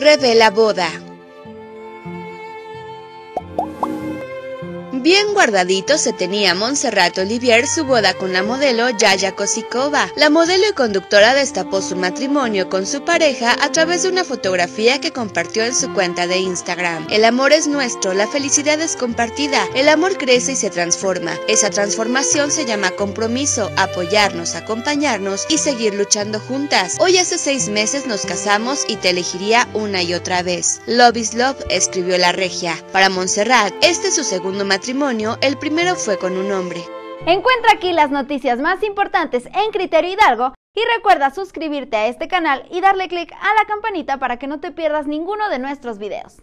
revela boda. Bien guardadito se tenía Montserrat Olivier su boda con la modelo Yaya Kosikova. La modelo y conductora destapó su matrimonio con su pareja a través de una fotografía que compartió en su cuenta de Instagram. El amor es nuestro, la felicidad es compartida, el amor crece y se transforma. Esa transformación se llama compromiso, apoyarnos, acompañarnos y seguir luchando juntas. Hoy hace seis meses nos casamos y te elegiría una y otra vez. Love is love, escribió la regia. Para Montserrat, este es su segundo matrimonio el primero fue con un hombre. Encuentra aquí las noticias más importantes en Criterio Hidalgo y recuerda suscribirte a este canal y darle clic a la campanita para que no te pierdas ninguno de nuestros videos.